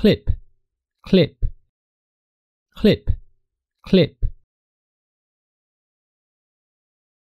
clip, clip, clip, clip.